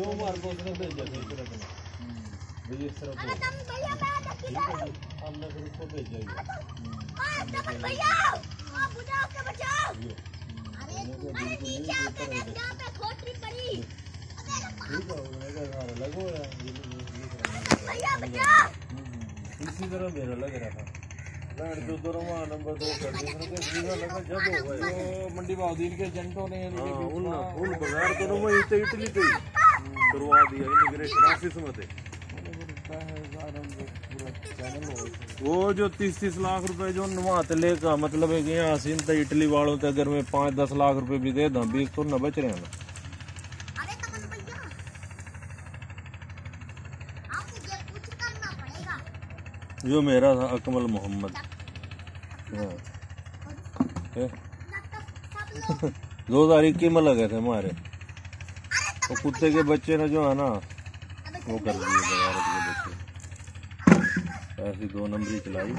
जो हमारे को उसने भेजा था इस तरह का। भाई इस तरह है जी हमने फिर उसको भेजा ही ये है या ये ये- ये इसी तरह मेरा लग रहा था। जो दो रवा नंबर दो कर दिया लगा जब हो गए तो मंडी बाउदीन के एजेंटों ने हाँ उन उन बाज़ार तो वो इटली पे करवा दिया इमिग्रेशन ऑफ़िस में थे वो जो तीस तीस लाख रुपए जो नवाते लेकर मतलब है कि यहाँ सीन तो इटली वालों से अगर मैं पाँच दस लाख रुपए भी दे दूँ बीस तो न बच रहे हैं ना। करना पड़ेगा। जो मेरा था अकमल मोहम्मद। हाँ। दो हज़ार इक्कीस में लगे थे हमारे वो कुत्ते के बच्चे ने जो है ना, वो कर दिए बगारत के बच्चे। ऐसी दो नंबरी चलाई।